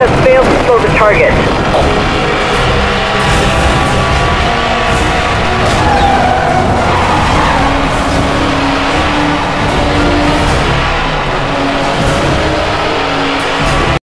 has failed to slow the target.